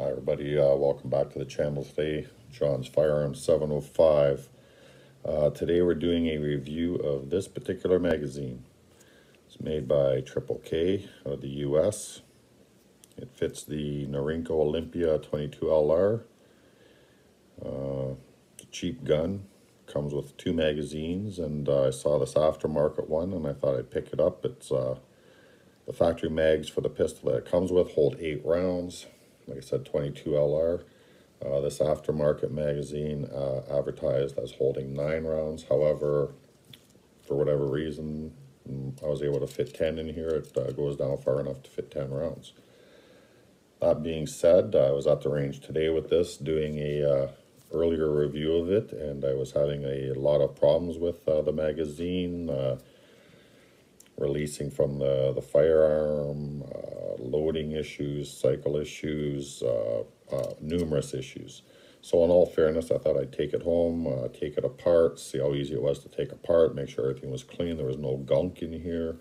Hi everybody, uh, welcome back to the channel today. John's Firearms 705. Uh, today we're doing a review of this particular magazine. It's made by Triple K of the US. It fits the Norinco Olympia 22LR. Uh, cheap gun. Comes with two magazines and I saw this aftermarket one and I thought I'd pick it up. It's uh, the factory mags for the pistol that it comes with hold eight rounds like I said, 22 LR. Uh, this aftermarket magazine uh, advertised as holding nine rounds. However, for whatever reason, mm, I was able to fit 10 in here. It uh, goes down far enough to fit 10 rounds. That being said, I was at the range today with this doing a uh, earlier review of it, and I was having a lot of problems with uh, the magazine uh, releasing from the, the firearm, loading issues, cycle issues, uh, uh, numerous issues. So in all fairness, I thought I'd take it home, uh, take it apart, see how easy it was to take apart, make sure everything was clean, there was no gunk in here,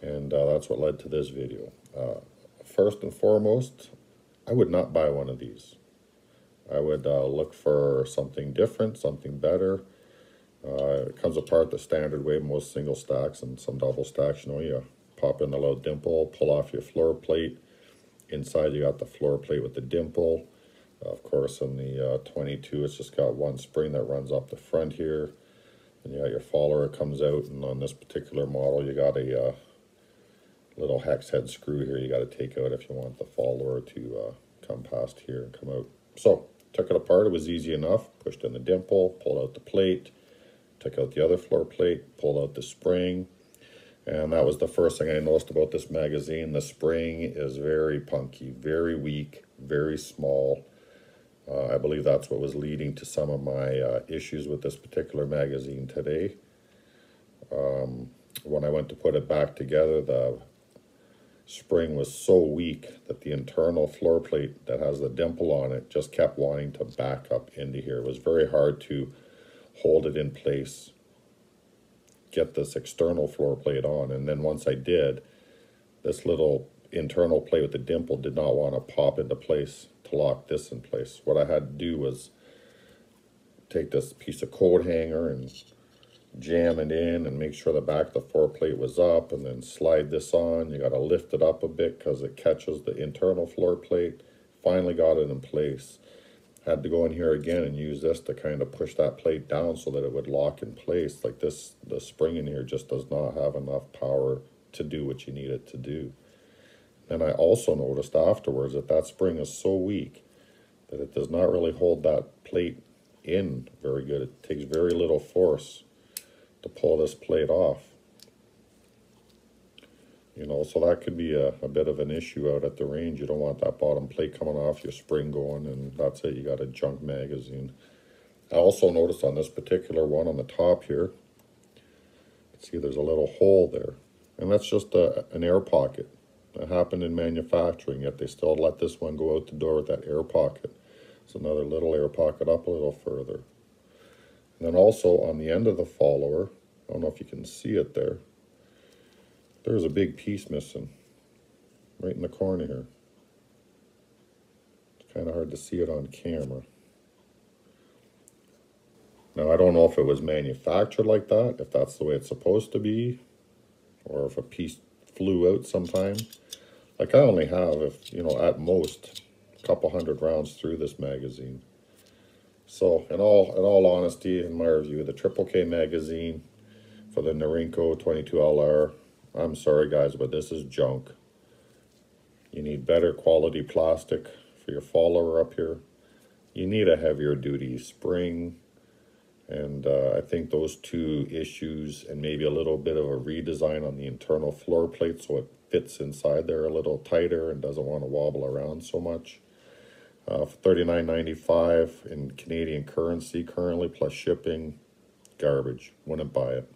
and uh, that's what led to this video. Uh, first and foremost, I would not buy one of these. I would uh, look for something different, something better. It comes apart the standard way, most single stacks and some double stacks, you know, you pop in the little dimple, pull off your floor plate. Inside you got the floor plate with the dimple. Uh, of course, in the uh, 22, it's just got one spring that runs up the front here. And you got your follower comes out, and on this particular model, you got a uh, little hex head screw here you got to take out if you want the follower to uh, come past here and come out. So, took it apart. It was easy enough. Pushed in the dimple, pulled out the plate, took out the other floor plate, pulled out the spring, and that was the first thing I noticed about this magazine. The spring is very punky, very weak, very small. Uh, I believe that's what was leading to some of my uh, issues with this particular magazine today. Um, when I went to put it back together, the spring was so weak that the internal floor plate that has the dimple on it just kept wanting to back up into here. It was very hard to hold it in place get this external floor plate on. And then once I did, this little internal plate with the dimple did not want to pop into place to lock this in place. What I had to do was take this piece of coat hanger and jam it in and make sure the back of the floor plate was up and then slide this on. You got to lift it up a bit because it catches the internal floor plate. Finally got it in place had to go in here again and use this to kind of push that plate down so that it would lock in place. Like this, the spring in here just does not have enough power to do what you need it to do. And I also noticed afterwards that that spring is so weak that it does not really hold that plate in very good. It takes very little force to pull this plate off. You know, so that could be a, a bit of an issue out at the range. You don't want that bottom plate coming off, your spring going, and that's it. You got a junk magazine. I also noticed on this particular one on the top here, see there's a little hole there. And that's just a, an air pocket. That happened in manufacturing, yet they still let this one go out the door with that air pocket. It's another little air pocket up a little further. And then also on the end of the follower, I don't know if you can see it there, there's a big piece missing right in the corner here. It's kind of hard to see it on camera. Now, I don't know if it was manufactured like that, if that's the way it's supposed to be, or if a piece flew out sometime. Like I only have, if you know, at most, a couple hundred rounds through this magazine. So, in all in all honesty, in my review, the Triple K magazine for the Norinco 22LR I'm sorry guys, but this is junk. You need better quality plastic for your follower up here. You need a heavier duty spring. And uh, I think those two issues and maybe a little bit of a redesign on the internal floor plate so it fits inside there a little tighter and doesn't want to wobble around so much. Uh, for $39.95 in Canadian currency currently plus shipping, garbage. Wouldn't buy it.